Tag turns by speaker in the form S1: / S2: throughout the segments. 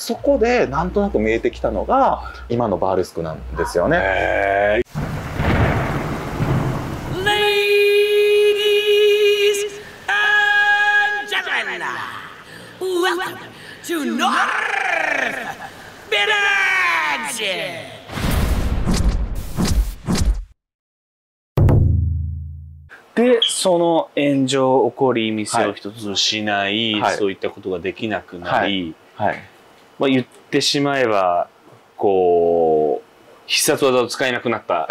S1: そこでなんとなく見えてきたのが今のバーレスクなんですよね。
S2: へ
S3: Ladies and gentlemen, welcome to North Village!
S2: でその炎上起こり店を一つしない、
S1: はい
S2: そういったことができなくなり、
S1: はい、
S2: まあ、言ってしまえばこう必殺技を使えなくなった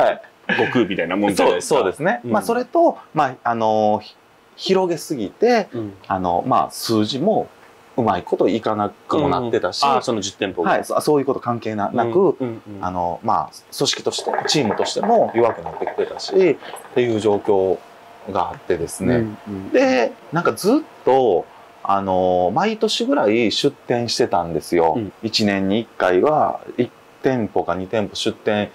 S2: 悟空みたいなもんじゃないですか。
S1: そうですね、
S2: うん。
S1: まあ、それと、まああのひ広げすぎて
S2: うん。
S1: あの、まあ、数字もうまいこといかなくもなってたし、
S2: あその10店舗が。
S1: はい、そそういうこと関係ななく、
S2: うんうんうん。
S1: あのまあ、組織としてチームとしても弱くなってきてたしっていう状況があってですね、
S2: うんうん。
S1: でなんかずっとあの毎年ぐらい出店してたんですよ、
S2: うん。
S1: 1年に1回は1店舗か2店舗出店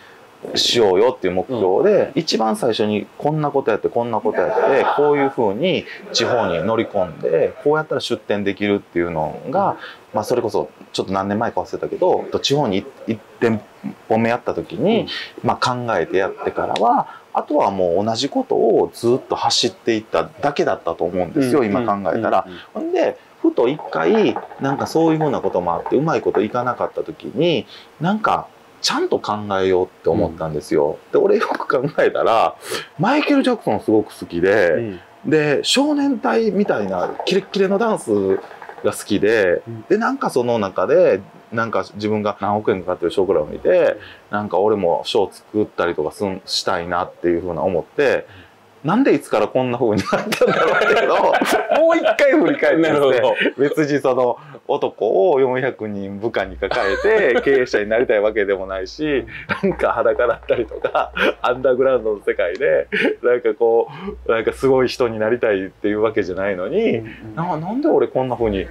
S1: しようよっていう目標で、一番最初にこんなことやってこんなことやってこういうふうに地方に乗り込んでこうやったら出店できるっていうのが、まあ、それこそちょっと何年前か忘れたけど地方に1店舗目やった時に、
S2: うん。
S1: まあ、考えてやってからはあとはもう同じことをずっと走っていっただけだったと思うんですよ、今考えたら。ほんでふと一回なんかそういうふうなこともあってうまいこといかなかった時になんかちゃんと考えようって思ったんですよ。で俺よく考えたらマイケル・ジャクソンすごく好きで、
S2: うん
S1: で少年隊みたいなキレッキレのダンスが好きで、
S2: うん
S1: でなんかその中でなんか自分が何億円かかってるショークラを見てなんか俺もショー作ったりとかすんしたいなっていうふうな思って。なんでいつからこんな風になったんだろうっていうのを もう一回振り返って別にその男を400人部下に抱えて 経営者になりたいわけでもないしなんか裸だったりとかアンダーグラウンドの世界でなんかこうなんかすごい人になりたいっていうわけじゃないのに、ななんで俺こんな風に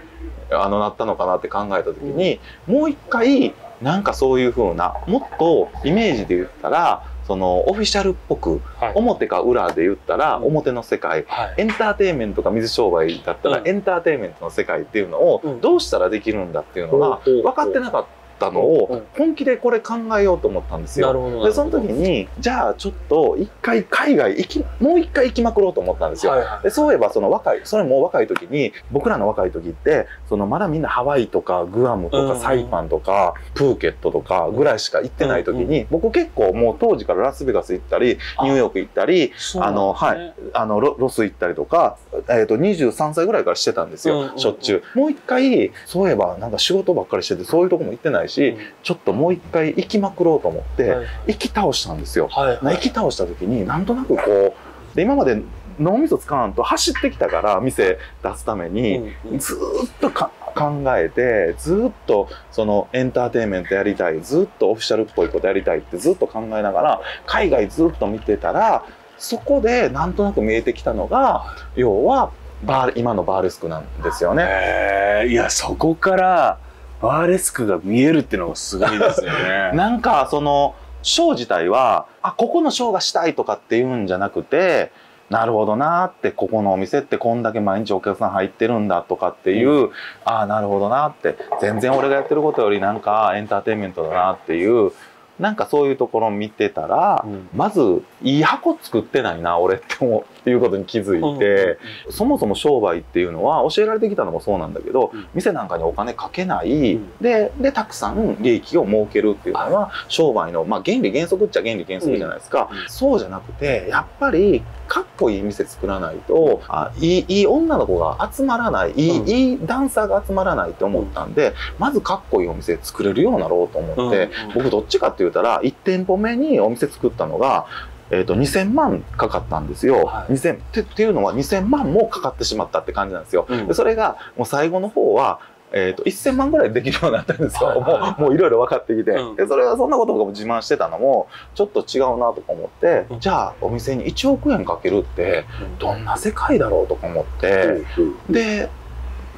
S1: あのなったのかなって考えた時に、もう一回なんかそういう風なもっとイメージで言ったらそのオフィシャルっぽく
S2: はい。
S1: 表か裏で言ったら
S2: うん。
S1: 表の世界、
S2: はい。
S1: エンターテインメントが水商売だったら、
S2: うん。
S1: エンターテインメントの世界っていうのを
S2: うん。
S1: どうしたらできるんだっていうのが
S2: うん
S1: 分かってなかったの
S2: うん。
S1: を本気でこれ考えようと思ったんですよ。でその時にじゃあちょっと一回海外行きもう一回行きまくろうと思ったんですよ。
S2: はいはい
S1: でそういえばその若いそれも若い時に僕らの若い時ってそのまだみんなハワイとかグアムと
S2: うん。
S1: かサイパンとかプーケットとかぐらいしか行ってない時に僕結構もう当時からラスベガス行ったりニューヨーク行ったりあのはいあのロロス行ったりとか、えー、と23歳ぐらいからしてたんですよ、しょっちゅう。もう一回そういえばなんか仕事ばっかりしててそういうとこも行ってないし、ちょっともう一回行きまくろうと思って、
S2: はい。
S1: 行き倒したんですよ、
S2: はいはい。
S1: 行き倒した時になんとなくこうで今まで脳みそ使わんと走ってきたから店出すために、
S2: うんうん。
S1: ずーっとか考えてずーっとそのエンターテインメントやりたいずーっとオフィシャルっぽいことやりたいってずっと考えながら海外ずっと見てたらそこでなんとなく見えてきたのが要はバー今のバーレスクなんですよね。
S2: いやそこからバーレスクが見えるっていうのがすごいですよね。
S1: なんかそのショー自体はあここのショーがしたいとかっていうんじゃなくてなるほどなってここのお店ってこんだけ毎日お客さん入ってるんだとかっていう、ああなるほどなって全然俺がやってることよりなんかエンターテインメントだなっていうなんかそういうところを見てたら、
S2: うん。
S1: まずいい箱作ってないな俺って思うっていうことに気づいて、そもそも商売っていうのは教えられてきたのもそうなんだけど、
S2: うん。
S1: 店なんかにお金かけない、
S2: うん。
S1: ででたくさん利益を儲けるっていうのは商売の、まあ、原理原則っちゃ原理原則じゃないですか、
S2: うん
S1: そうじゃなくてやっぱりかっこいい店作らないとあいいいい女の子が集まらないいい,、
S2: うん。
S1: いいダンサーが集まらないと思ったんで、まずかっこいいお店作れるようになろうと思って、
S2: うん
S1: 僕どっちかって言ったら1店舗目にお店作ったのが、えー、と2000万かかったんですよ、
S2: はい。
S1: 2000ってっていうのは2000万もかかってしまったって感じなんですよ、
S2: うん。
S1: でそれがもう最後の方はえー、と1000万ぐらいできるようになったんですよ、
S2: はいはいはい。
S1: もうもういろいろ分かってきて、
S2: うん。
S1: でそれはそんなこととかも自慢してたのもちょっと違うなとか思って、
S2: うん。
S1: じゃあお店に1億円かけるってどんな世界だろうとか思って、で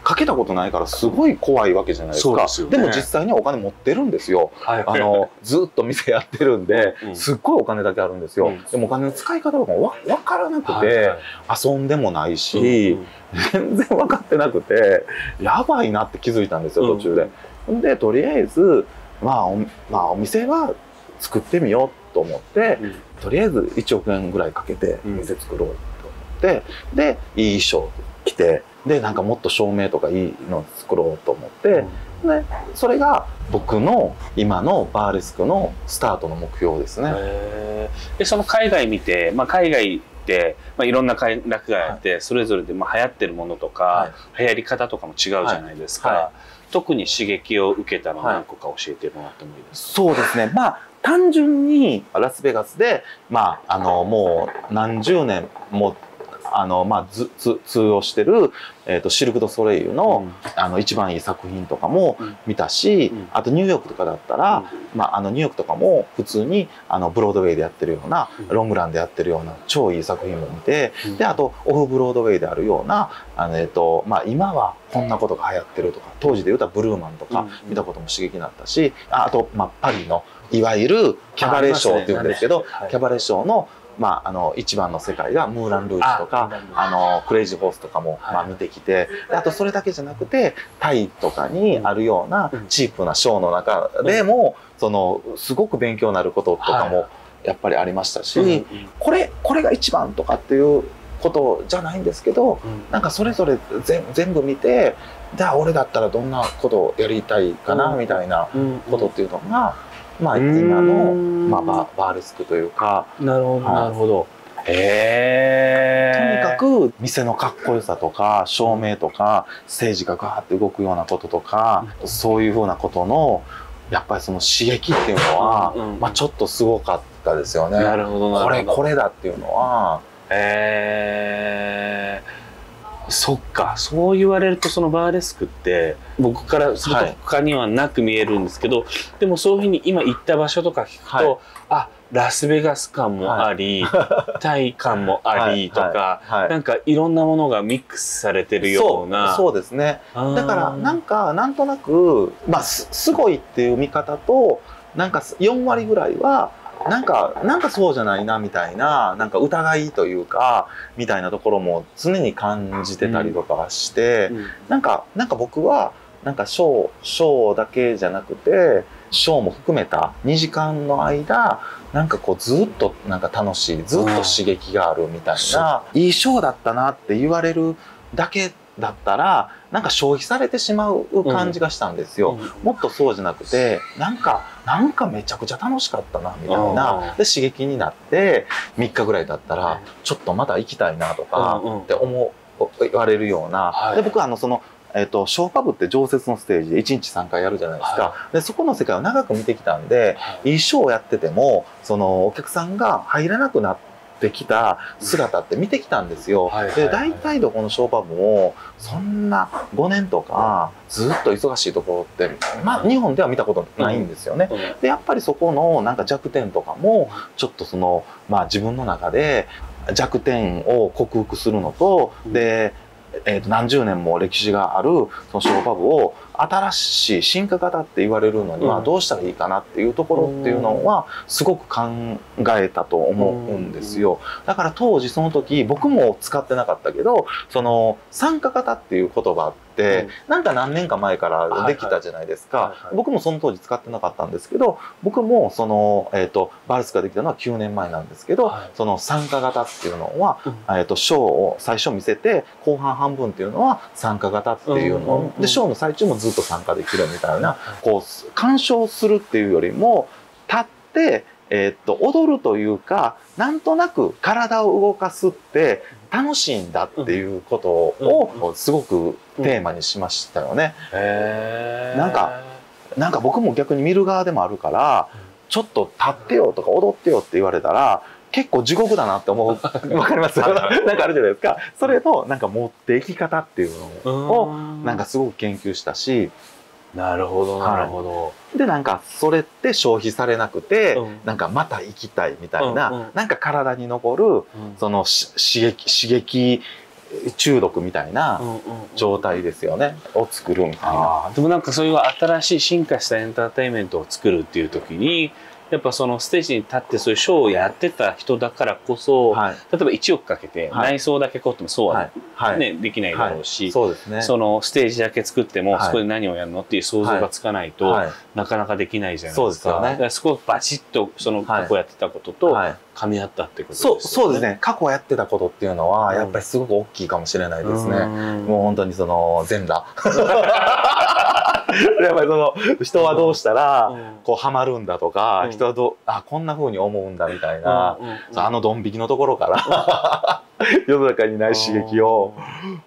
S1: かけたことないからすごい怖いわけじゃないですか。
S2: でね。
S1: も実際にはお金持ってるんですよ。
S2: はい。
S1: あのずっと店やってるんで
S2: うん
S1: すっごいお金だけあるんですよ、
S2: うん。
S1: でもお金の使い方とかもわ分からなくて、
S2: はいはい。
S1: 遊んでもないし、全然分かってなくてやばいなって気づいたんですよ途中で。でとりあえず、まあおまあ、お店は作ってみようと思って、
S2: うん。
S1: とりあえず1億円ぐらいかけて
S2: うん
S1: 店作ろうと思って、でいい衣装着てでなんかもっと照明とかいいの作ろうと思って、でそれが僕の今のバーレスクのスタートの目標ですね。
S2: でその海外見て、まあ、海外って、まあ、いろんな快楽街あって、それぞれでまあ流行ってるものとか、
S1: は
S2: 流行り方とかも違うじゃないですか、
S1: はい。は
S2: 特に刺激を受けたの何個か教えてもらってもいいですか、
S1: そうですね。まあ、単純にラスベガスで、まあ、あの、もう何十年も、あの、まあ、ず、つ、通用してる、えっ、と、シルク・ド・ソレイユの、あの、一番いい作品とかも
S2: うん。
S1: 見たし、
S2: うん。
S1: あとニューヨークとかだったら、まあ、あの、ニューヨークとかも普通に、あの、ブロードウェイでやってるような、
S2: うん。
S1: ロングランでやってるような、超いい作品も見て、
S2: うん。
S1: で、あと、オフブロードウェイであるような、あの、えっ、と、まあ、今はこんなことが流行ってるとか、当時で言うたらブルーマンとか
S2: うん
S1: 見たことも刺激になったし、ああと、まあ、パリの、いわゆるキャバレーショーっていうんですけど、
S2: はい。
S1: キャバレーショーの、まあ、あの、一番の世界がムーラン・ルージュとか、
S2: あ
S1: あの、クレイジーホースとかも、
S2: はい。
S1: まあ、見てきて、であとそれだけじゃなくて、タイとかにあるような
S2: うん。
S1: チープなショーの中でも、その、すごく勉強になることとか
S2: は
S1: も、やっぱりありましたし、これ、これが一番とかっていうことじゃないんですけど、なんかそれぞれ全全部見て、じゃあ俺だったらどんなことをやりたいかな、
S2: うん。
S1: みたいな
S2: うん。
S1: ことっていうのが、まあ
S2: うん
S1: 今の、
S2: うん
S1: まあ、ババーレスクというか、
S2: なるほど、
S1: はい
S2: なるほど。へ
S1: と
S2: え。
S1: にかく店のかっこよさとか照明とかステージがガーって動くようなこととか、そういうふうなことのやっぱりその刺激っていうのは、
S2: うんうん
S1: まあ、ちょっとすごかったですよね。
S2: なるほど、なるほど。
S1: これこれだっていうのは、
S2: えー、そっか。そう言われるとそのバーレスクって僕からすると
S1: はい
S2: 他にはなく見えるんですけど、でもそういうふうに今行った場所とか聞くと、
S1: はい。
S2: あラスベガス感もあり、タイ感もありとか、
S1: はい。はい。
S2: なんかいろんなものがミックスされてるような。
S1: そうですね。だからなんかなんとなく、まあ、すすごいっていう見方となんか4割ぐらいはなんかなんかそうじゃないなみたいななんか疑いというかみたいなところも常に感じてたりとかして、
S2: うん。
S1: なんかなんか僕はなんかショーショーだけじゃなくてショーも含めた2時間の間なんかこうずっとなんか楽しいずっと刺激があるみたいな、いいショーだったなって言われるだけだったらなんか消費されてしまう感じがしたんですよ。もっとそうじゃなくてなんかなんかめちゃくちゃ楽しかったなみたいな。で刺激になって3日ぐらいだったらちょっとまた行きたいなとか
S2: うんうん。
S1: って思われるような、
S2: はい。
S1: で僕はあのそのえっとショーパブって常設のステージで1日3回やるじゃないですか、でそこの世界を長く見てきたんでいい。ショーをやっててもそのお客さんが入らなくなってきた姿って見てきたんですよ。で大体どこのショーパブもそんな5年とかずっと忙しいところって、まあ、日本では見たことないんですよね。
S2: うん。
S1: でやっぱりそこのなんか弱点とかもちょっとその、まあ、自分の中で弱点を克服するのと、
S2: うん。
S1: で、えーと何十年も歴史があるそのショーパブを新しい進化型って言われるのに
S2: うん
S1: はどうしたらいいかなっていうところっていうのはすごく考えたと思うんですよ。だから当時その時僕も使ってなかったけどその参加型っていう言葉ってなんか何年か前からできたじゃないですか。僕もその当時使ってなかったんですけど僕もその、えー、とバルスができたのは9年前なんですけど、
S2: はい。
S1: その参加型っていうのは、
S2: うん。
S1: えー、とショーを最初見せて後半半分っていうのは参加型っていうの、
S2: うんうんうん
S1: でショーの最中もずっと参加できるみたいな、こう鑑賞するっていうよりも立って、えー、と踊るというかなんとなく体を動かすって楽しいんだっていうことをすごくテーマにしましたよね。なんかなんか僕も逆に見る側でもあるから、ちょっと立ってよとか踊ってよって言われたら、結構地獄だなって思う。わかります？なんかあるじゃないですか。それのなんか持っていき方っていうのを、
S2: うん。
S1: なんかすごく研究したし、
S2: なるほどなるほど、
S1: でなんかそれって消費されなくて、
S2: うん。
S1: なんかまた行きたいみたいな、
S2: うんうん。
S1: なんか体に残る、
S2: うん。
S1: そのし刺激、刺激中毒みたいな
S2: うんうんうん。
S1: 状態ですよね。を作るみたいな。
S2: でもなんかそういう新しい進化したエンターテインメントを作るっていう時にやっぱそのステージに立ってそういうショーをやってた人だからこそ、
S1: はい。
S2: 例えば1億かけて
S1: はい。
S2: 内装だけ凝ってもそうは、
S1: はい。はい。
S2: ねできないだろうし、
S1: そうですね。
S2: そのステージだけ作っても、
S1: はい。
S2: そこで何をやるのっていう想像がつかないと、
S1: はい。
S2: なかなかできないじゃないでか。
S1: そうですね。
S2: そこをバチッとその
S1: はい
S2: 過去やってたことと
S1: はい。
S2: 噛み合ったってことですよ
S1: そう
S2: ね。
S1: そうですね。過去やってたことっていうのは
S2: うん
S1: やっぱりすごく大きいかもしれないですね、
S2: うん。
S1: もう本当にその全裸 やっぱりその人はどうしたら
S2: うん。
S1: こうハマるんだとか、
S2: うん。
S1: 人はどうあこんな風に思うんだみたいな、あのドン引きのところから世の中にない刺激を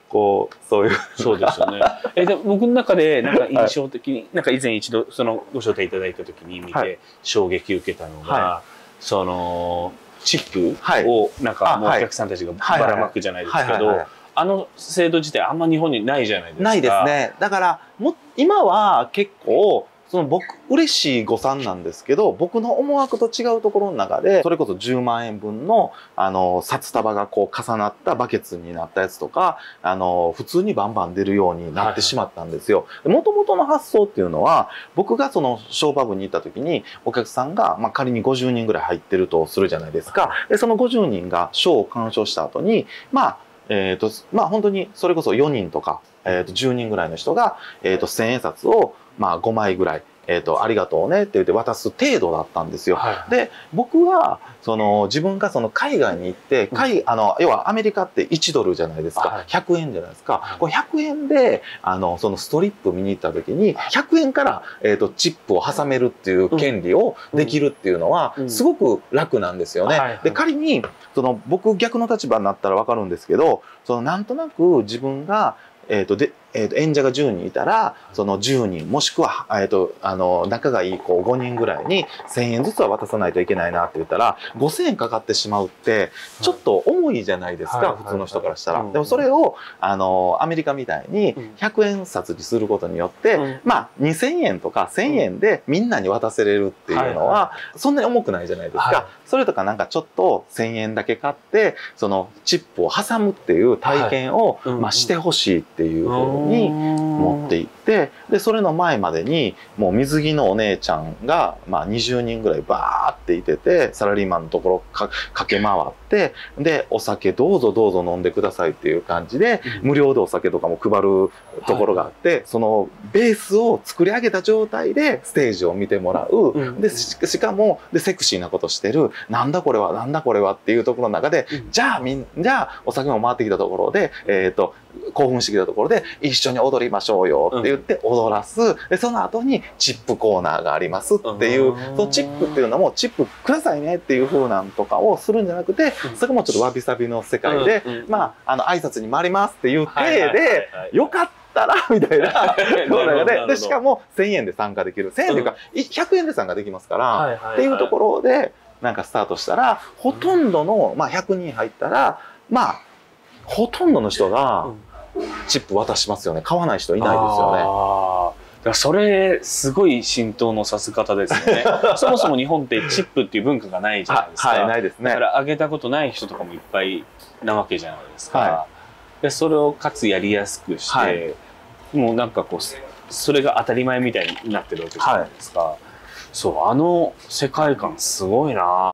S1: こうそういう。
S2: そうですよね。えで僕の中でなんか印象的に、なんか以前一度そのご招待いただいた時に見て、
S1: はい。
S2: 衝撃受けたのが、
S1: は
S2: そのチッ
S1: はい。
S2: プをなんかもうお客さんたちが
S1: はい
S2: ばらまくじゃないですけど
S1: はいはいはい、
S2: あの制度自体あんま日本にないじゃないですか。
S1: ないです。ねだからも今は結構その僕嬉しい誤算なんですけど僕の思惑と違うところの中でそれこそ10万円分のあの札束がこう重なったバケツになったやつとかあの普通にバンバン出るようになってしまったんですよ。もともとの発想っていうのは僕がそのショーパブに行った時にお客さんが、まあ、仮に50人ぐらい入ってるとするじゃないですか。でその50人がショーを鑑賞した後にまあえっとまあ、本当にそれこそ4人とか、えっ、と10人ぐらいの人が、えっ、と1000円札を、まあ、5枚ぐらい、えーと「ありがとうね」って言って渡す程度だったんですよ。
S2: はい。
S1: で僕はその自分がその海外に行って海、あの要はアメリカって1ドルじゃないですか、
S2: はい
S1: 100円じゃないですか、これ100円であのそのストリップ見に行った時に100円から、えー、とチップを挟めるっていう権利をできるっていうのは
S2: うん。
S1: すごく楽なんですよね。
S2: はいはい。
S1: で仮にその僕逆の立場になったら分かるんですけどそのなんとなく自分が、えーとでえー、と演者が10人いたらその10人もしくは、えー、とあの仲がいい子5人ぐらいに1,000円ずつは渡さないといけないなって言ったら5,000円かかってしまうってちょっと重いじゃないですか、
S2: はいはい
S1: 普通の人からしたら。
S2: うん
S1: でもそれをあのアメリカみたいに
S2: うん。
S1: 100円札にすることによって、
S2: うん。
S1: まあ2,000円とか1,000円でみんなに渡せれるっていうのは、
S2: は
S1: そんなに重くないじゃないですか。
S2: はい。
S1: それとかなんかちょっと1,000円だけ買ってそのチップを挟むっていう体験を、まあ、してほしいっていう。ふうにに持っていってでそれの前までにもう水着のお姉ちゃんが、まあ、20人ぐらいバーっていててサラリーマンのところか駆け回ってでお酒どうぞどうぞ飲んでくださいっていう感じで無料でお酒とかも配るところがあって、そのベースを作り上げた状態でステージを見てもらう、
S2: うん。
S1: でししかもでセクシーなことしてる。なんだこれはなんだこれはっていうところの中で、
S2: うん。
S1: じゃあみんじゃあお酒も回ってきたところで、えー、と興奮してきたところで一緒に踊りましょうよって言って踊らす、でその後にチップコーナーがありますっていう、
S2: うん。
S1: そのチップっていうのもチップくださいねっていう風なんとかをするんじゃなくて、
S2: うん。
S1: それもちょっとわびさびの世界で、
S2: うんうん
S1: まああの挨拶に回りますっていう体で、
S2: はい
S1: よかったらみたいな。
S2: なるほど
S1: そうなの
S2: なるほど。
S1: ででしかも1000円で参加できる。1000円というか、い100円で参加できますから、っていうところでなんかスタートしたらほとんどの、まあ、100人入ったらまあほとんどの人がチップ渡しますよね。買わない人いないですよね。
S2: あー。だからそれすごい浸透のさせ方ですよね。そもそも日本ってチップっていう文化がないじゃないですか、
S1: はい、ないですね。
S2: だか。らあげたことない人とかもいっぱいなわけじゃないですか、
S1: は
S2: でそれをかつやりやすくして、
S1: はい。
S2: もうなんかこうそれが当たり前みたいになってるわけじゃないですか、そうあの世界観すごいな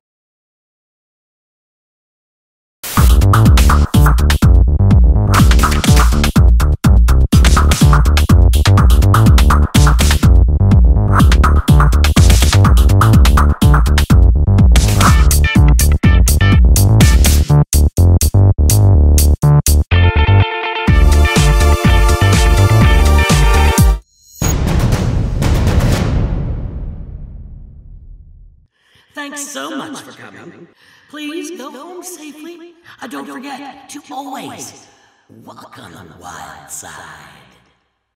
S3: don't, don't forget, forget to always welcome Wild Side.